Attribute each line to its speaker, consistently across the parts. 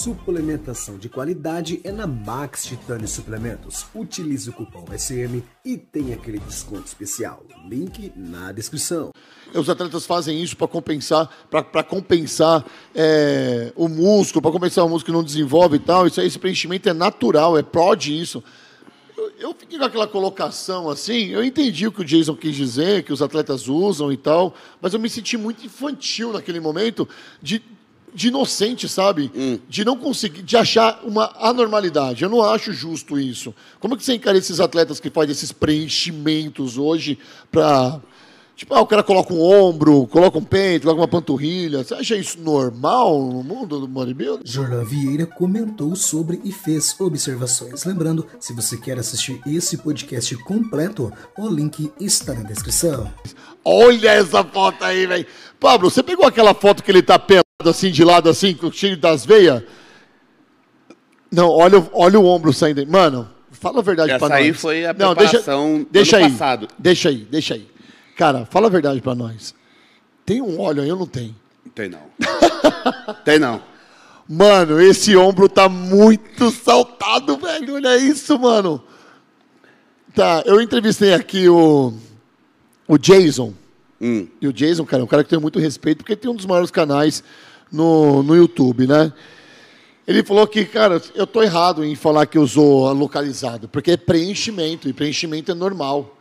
Speaker 1: Suplementação de qualidade é na Max Titânio Suplementos. Utilize o cupom SM e tem aquele desconto especial. Link na descrição.
Speaker 2: Os atletas fazem isso para compensar, para compensar é, o músculo, para compensar o músculo que não desenvolve e tal. Isso aí, esse preenchimento é natural, é pró disso. Eu, eu fiquei com aquela colocação assim, eu entendi o que o Jason quis dizer, que os atletas usam e tal, mas eu me senti muito infantil naquele momento de de inocente, sabe?
Speaker 3: Hum.
Speaker 2: De não conseguir, de achar uma anormalidade. Eu não acho justo isso. Como que você encara esses atletas que fazem esses preenchimentos hoje para Tipo, ah, o cara coloca um ombro, coloca um peito, coloca uma panturrilha. Você acha isso normal no mundo do bodybuilding?
Speaker 1: Jordan Vieira comentou sobre e fez observações. Lembrando, se você quer assistir esse podcast completo, o link está na descrição.
Speaker 2: Olha essa foto aí, velho. Pablo, você pegou aquela foto que ele tá pelado assim, de lado assim, com- cheio das veias? Não, olha, o- olha o ombro saindo. Mano, fala a verdade
Speaker 3: Essa
Speaker 2: pra nós.
Speaker 3: aí foi a
Speaker 2: Não,
Speaker 3: preparação
Speaker 2: deixa
Speaker 3: ano
Speaker 2: aí,
Speaker 3: passado.
Speaker 2: Deixa aí, deixa aí. Cara, fala a verdade pra nós. Tem um óleo aí, eu não tenho.
Speaker 3: Tem não. Tem não.
Speaker 2: Mano, esse ombro tá muito saltado, velho. Olha isso, mano. Tá, eu entrevistei aqui o, o Jason.
Speaker 3: Hum.
Speaker 2: E o Jason, cara, é um cara que tem muito respeito, porque tem um dos maiores canais no, no YouTube, né? Ele falou que, cara, eu tô errado em falar que usou localizado, porque é preenchimento, e preenchimento é normal.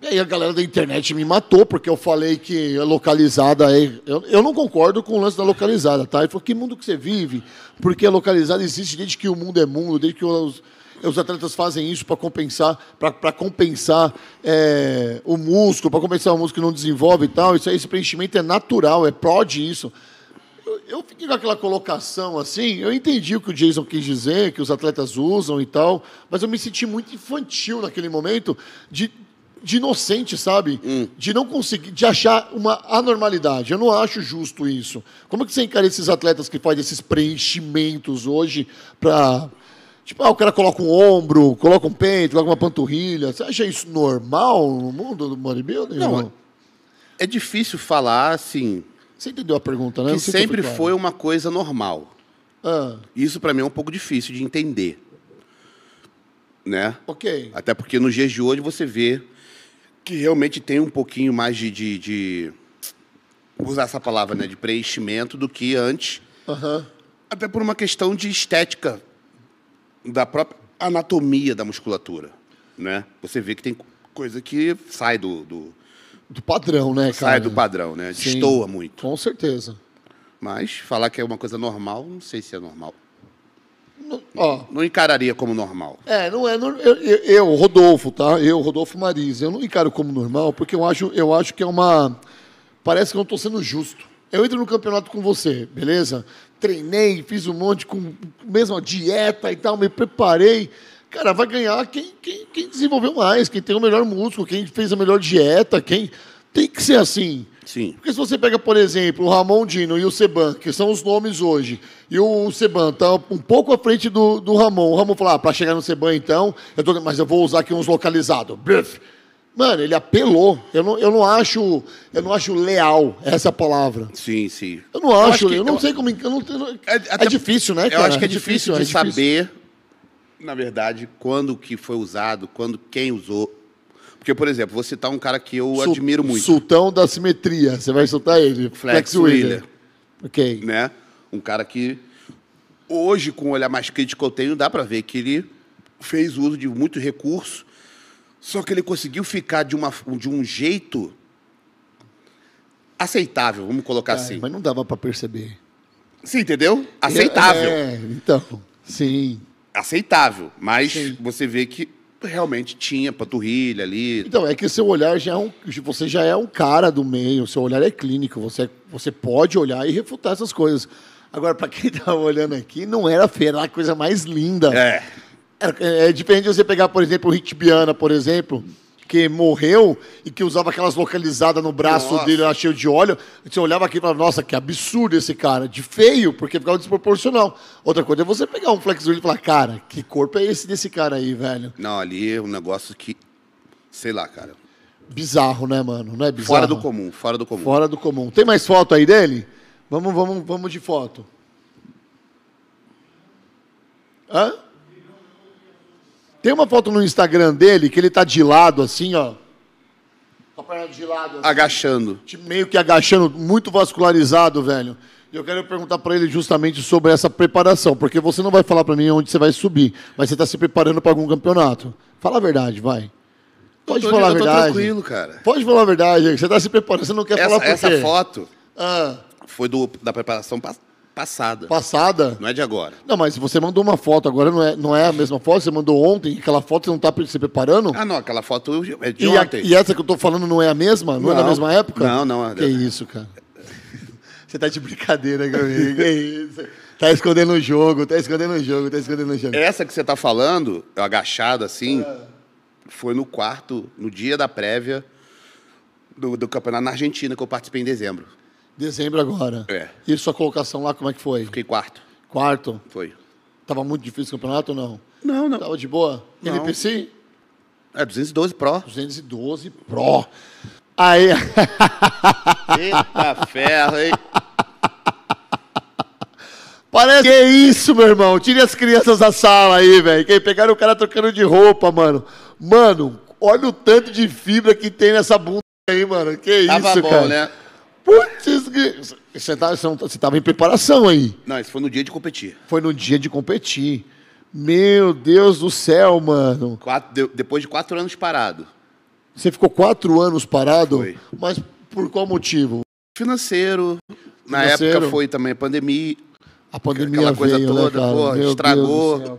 Speaker 2: E aí a galera da internet me matou, porque eu falei que a localizada é. Eu, eu não concordo com o lance da localizada, tá? Ele falou, que mundo que você vive? Porque a localizada existe desde que o mundo é mundo, desde que os, os atletas fazem isso para compensar, para compensar é, o músculo, para compensar o músculo que não desenvolve e tal. Isso aí, esse preenchimento é natural, é pró disso. Eu, fiquei com aquela colocação assim, eu entendi o que o Jason quis dizer, que os atletas usam e tal, mas eu me senti muito infantil naquele momento de, de inocente, sabe? De não conseguir, de achar uma anormalidade. Eu não acho justo isso. Como que você encara esses atletas que fazem esses preenchimentos hoje para Tipo, ah, o cara coloca um ombro, coloca um peito, coloca uma panturrilha. Você acha isso normal no mundo do bodybuilding?
Speaker 3: Não? É difícil falar assim,
Speaker 2: Você entendeu a pergunta, né?
Speaker 3: que sempre
Speaker 2: claro.
Speaker 3: foi uma coisa normal.
Speaker 2: Ah,
Speaker 3: Isso pra mim é um pouco difícil de entender. Né?
Speaker 2: ok.
Speaker 3: Até porque nos dias de hoje você vê que realmente tem um pouquinho mais de, de, de- usar essa palavra, né, de preenchimento do que antes,
Speaker 2: Aham.
Speaker 3: até por uma questão de estética da própria anatomia da musculatura, né? Você vê que tem coisa que sai do, do-
Speaker 2: Do padrão, né, cara?
Speaker 3: sai do padrão, né?
Speaker 2: Sim.
Speaker 3: Destoa muito.
Speaker 2: Com certeza.
Speaker 3: Mas falar que é uma coisa normal, não sei se é normal.
Speaker 2: Ó,
Speaker 3: Não encararia como normal.
Speaker 2: é, não é. Eu, eu, Rodolfo, tá? Eu, Rodolfo Mariz, eu não encaro como normal, porque eu acho, eu acho que é uma. Parece que eu não tô sendo justo. Eu entro no campeonato com você, beleza? Treinei, fiz um monte com mesma dieta e tal, me preparei. Cara, vai ganhar quem, quem, quem desenvolveu mais, quem tem o melhor músculo, quem fez a melhor dieta, quem. Tem que ser assim.
Speaker 3: Sim.
Speaker 2: Porque se você pega, por exemplo, o Ramon Dino e o Seban, que são os nomes hoje, e o Seban tá um pouco à frente do, do Ramon. O Ramon fala, ah, para chegar no Seban, então, eu tô, mas eu vou usar aqui uns localizados. Mano, ele apelou. Eu não, eu não acho, eu não acho leal essa palavra.
Speaker 3: Sim, sim.
Speaker 2: Eu não acho,
Speaker 3: que-
Speaker 2: eu não sei como, eu não, eu não-
Speaker 3: É,
Speaker 2: é,
Speaker 3: até-
Speaker 2: difícil, né,
Speaker 3: Eu
Speaker 2: cara?
Speaker 3: acho que é difícil, de
Speaker 2: é
Speaker 3: saber, na verdade, quando que foi usado, quando quem usou. Porque, por exemplo, vou citar um cara que eu
Speaker 2: Sul-
Speaker 3: admiro muito,
Speaker 2: Sultão da simetria. Você vai soltar ele.
Speaker 3: Flex Wheeler.
Speaker 2: Ok.
Speaker 3: né? Um cara que hoje, com o olhar mais crítico que eu tenho, dá pra ver que ele fez uso de muito recurso, só que ele conseguiu ficar de, uma, de um jeito aceitável, vamos colocar
Speaker 2: É,
Speaker 3: assim.
Speaker 2: mas não dava para perceber.
Speaker 3: Sim, entendeu? Aceitável.
Speaker 2: É, então, sim.
Speaker 3: Aceitável, mas
Speaker 2: Sim.
Speaker 3: você vê que realmente tinha panturrilha ali.
Speaker 2: Então, é que seu olhar já é um. Você já é um cara do meio, seu olhar é clínico, você, você pode olhar e refutar essas coisas. Agora, para quem tá olhando aqui, não era feio, era a coisa mais linda.
Speaker 3: É,
Speaker 2: Era- É, diferente de você pegar, por exemplo, o Rick Biana, por exemplo, que morreu e que usava aquelas localizadas no braço
Speaker 3: Nossa.
Speaker 2: dele, lá cheio de óleo. Você olhava aqui e falava, nossa, que absurdo esse cara. De feio, porque ficava desproporcional. Outra coisa é você pegar um flex e falar, cara, que corpo é esse desse cara aí, velho?
Speaker 3: não, ali é um negócio que, sei lá, cara,
Speaker 2: Bizarro, né, mano? Não é bizarro?
Speaker 3: fora do comum, fora do comum.
Speaker 2: Fora do comum. Tem mais foto aí dele? Vamos, vamos, vamos de foto. Hã? Tem uma foto no Instagram dele que ele tá de lado, assim, ó. Com a perna de lado, assim,
Speaker 3: Agachando.
Speaker 2: meio que agachando, muito vascularizado, velho. E eu quero perguntar pra ele justamente sobre essa preparação, porque você não vai falar pra mim onde você vai subir, mas você tá se preparando pra algum campeonato. Fala a verdade, vai. Pode
Speaker 3: tô-
Speaker 2: falar a verdade.
Speaker 3: tranquilo, cara.
Speaker 2: Pode falar a verdade, você tá se preparando, você não quer falar
Speaker 3: Essa,
Speaker 2: por
Speaker 3: essa
Speaker 2: quê?
Speaker 3: foto
Speaker 2: Ah,
Speaker 3: foi do, da preparação passada.
Speaker 2: passada?
Speaker 3: Não é de agora.
Speaker 2: Não, mas você mandou uma foto agora, não é, não é a mesma foto? Você mandou ontem, aquela foto você não tá se preparando?
Speaker 3: Ah, não, aquela foto é de
Speaker 2: e, a-
Speaker 3: ontem.
Speaker 2: e essa que eu tô falando não é a mesma? Não, é da
Speaker 3: Não.
Speaker 2: mesma época?
Speaker 3: Não, não, é-
Speaker 2: Que isso, cara. Você tá de brincadeira comigo, que isso. Tá escondendo o jogo, tá escondendo o jogo, tá escondendo o jogo.
Speaker 3: Essa que você tá falando, agachado assim, foi no quarto, no dia da prévia do, do campeonato na Argentina, que eu participei em dezembro.
Speaker 2: Dezembro agora.
Speaker 3: É.
Speaker 2: E sua colocação lá, como é que foi?
Speaker 3: Fiquei quarto.
Speaker 2: Quarto?
Speaker 3: Foi.
Speaker 2: Tava muito difícil o campeonato ou não?
Speaker 3: Não, não.
Speaker 2: Tava de boa?
Speaker 3: Não.
Speaker 2: NPC?
Speaker 3: É 212 Pro.
Speaker 2: 212 Pro. Aí.
Speaker 3: Eita ferro, hein?
Speaker 2: Parece que é isso, meu irmão. Tire as crianças da sala aí, velho. Que pegaram o cara trocando de roupa, mano. Mano, olha o tanto de fibra que tem nessa bunda aí, mano. Que
Speaker 3: Tava
Speaker 2: isso,
Speaker 3: bom,
Speaker 2: cara.
Speaker 3: né?
Speaker 2: Putz, você, tá, não tá- tava em preparação aí.
Speaker 3: Não, isso foi no dia de competir.
Speaker 2: Foi no dia de competir. Meu Deus do céu, mano.
Speaker 3: Quatro, de- depois de quatro anos parado.
Speaker 2: Você ficou quatro anos parado?
Speaker 3: Foi.
Speaker 2: Mas por qual motivo?
Speaker 3: Financeiro. Na
Speaker 2: Financeiro.
Speaker 3: época foi também a pandemia.
Speaker 2: A pandemia
Speaker 3: Aquela coisa
Speaker 2: veio,
Speaker 3: toda,
Speaker 2: né,
Speaker 3: pô, estragou.
Speaker 2: Céu.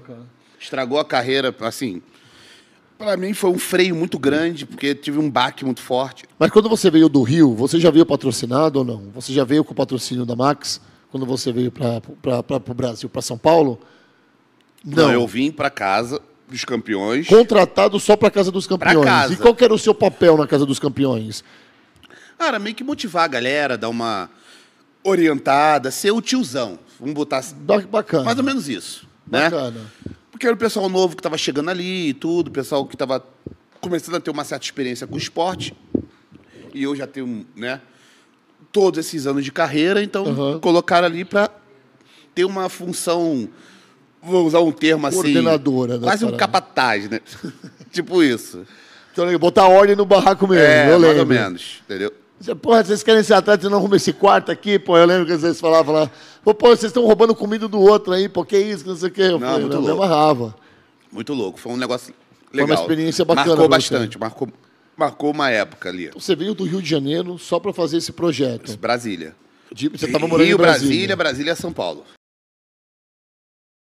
Speaker 3: Estragou a carreira, assim. Pra mim foi um freio muito grande, porque tive um baque muito forte.
Speaker 2: Mas quando você veio do Rio, você já veio patrocinado ou não? Você já veio com o patrocínio da Max? Quando você veio para o Brasil, para São Paulo?
Speaker 3: Não, eu vim pra casa dos campeões.
Speaker 2: Contratado só para Casa dos Campeões.
Speaker 3: casa.
Speaker 2: E qual que era o seu papel na Casa dos Campeões?
Speaker 3: Cara, meio que motivar a galera, dar uma orientada, ser o tiozão. Vamos botar assim,
Speaker 2: Ba- Bacana.
Speaker 3: mais ou menos isso. Né? Porque era o pessoal novo que estava chegando ali e tudo, o pessoal que estava começando a ter uma certa experiência com o esporte. E eu já tenho, né, todos esses anos de carreira, então
Speaker 2: Aham.
Speaker 3: colocaram ali para ter uma função, vou usar um termo assim,
Speaker 2: Coordenadora
Speaker 3: quase um capataz, né? tipo isso.
Speaker 2: Então, botar ordem no barraco mesmo.
Speaker 3: É, mais ou menos, entendeu?
Speaker 2: Você, Porra, vocês querem ser atleta e não arrumam esse quarto aqui? Pô, eu lembro que vocês falavam lá. Pô, pô, vocês estão roubando comida do outro aí, pô, que isso, que não sei o quê. Eu
Speaker 3: Não,
Speaker 2: falei,
Speaker 3: muito
Speaker 2: não,
Speaker 3: louco.
Speaker 2: amarrava.
Speaker 3: Muito louco, foi um negócio
Speaker 2: uma
Speaker 3: legal.
Speaker 2: experiência bacana
Speaker 3: Marcou bastante, marcou, marcou uma época ali.
Speaker 2: Você veio do Rio de Janeiro só para fazer esse projeto.
Speaker 3: Brasília.
Speaker 2: De- Você estava morando
Speaker 3: Rio,
Speaker 2: em Brasília.
Speaker 3: Brasília, Brasília, São Paulo.